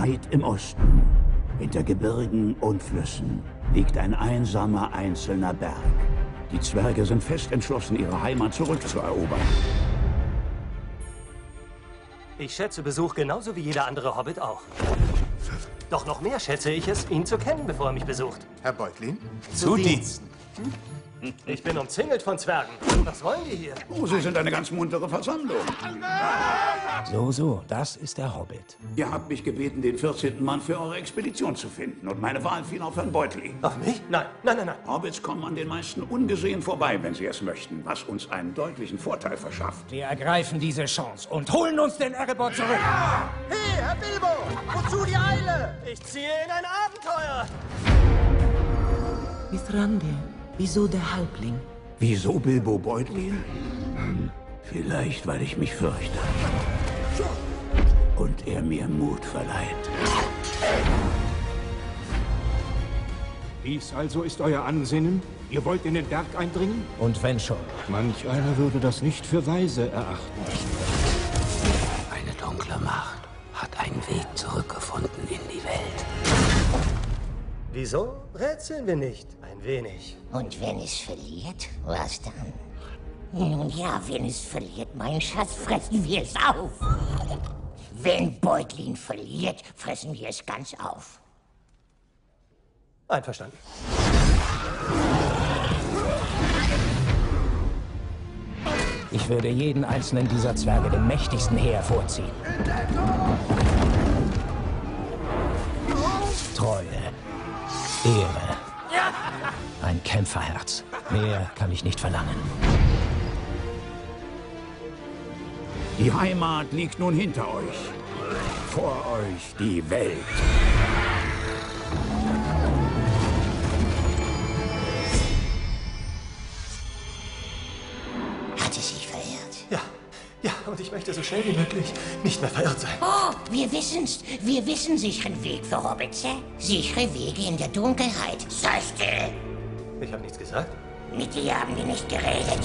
Weit im Osten, hinter Gebirgen und Flüssen, liegt ein einsamer einzelner Berg. Die Zwerge sind fest entschlossen, ihre Heimat zurückzuerobern. Ich schätze Besuch genauso wie jeder andere Hobbit auch. Doch noch mehr schätze ich es, ihn zu kennen, bevor er mich besucht. Herr Beutlin? Zu Diensten. Ich bin umzingelt von Zwergen. Was wollen die hier? Oh, Sie sind eine ganz muntere Versammlung. So, so, das ist der Hobbit. Ihr habt mich gebeten, den 14. Mann für eure Expedition zu finden. Und meine Wahl fiel auf Herrn Beutlin. Auf mich? Nein, nein, nein, nein. Hobbits kommen an den meisten ungesehen vorbei, wenn sie es möchten, was uns einen deutlichen Vorteil verschafft. Wir ergreifen diese Chance und holen uns den Erebor zurück. Hey, Herr Bilbo! Wozu die Eile? Ich ziehe in ein Abenteuer. Mithrandir, wieso der Halbling? Wieso Bilbo Beutlin? Hm, vielleicht, weil ich mich fürchte. Und er mir Mut verleiht. Dies also ist euer Ansinnen? Ihr wollt in den Berg eindringen? Und wenn schon. Manch einer würde das nicht für weise erachten. Eine dunkle Macht hat einen Weg zurückgefunden in die Welt. Wieso rätseln wir nicht? Ein wenig. Und wenn es verliert, was dann? Nun ja, wenn es verliert, mein Schatz, fressen wir es auf. Wenn Beutlin verliert, fressen wir es ganz auf. Einverstanden. Ich würde jeden einzelnen dieser Zwerge dem mächtigsten Heer vorziehen. Treue, Ehre, ein Kämpferherz. Mehr kann ich nicht verlangen. Die Heimat liegt nun hinter euch. Vor euch die Welt. Hat es sich verirrt? Ja, ja, und ich möchte so schnell wie möglich nicht mehr verirrt sein. Oh, wir wissen's. Wir wissen sicheren Weg für Hobbits. hä? Sichere Wege in der Dunkelheit. Sei still. Ich habe nichts gesagt. Mit dir haben wir nicht geredet.